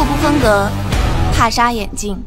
复古风格帕莎眼镜。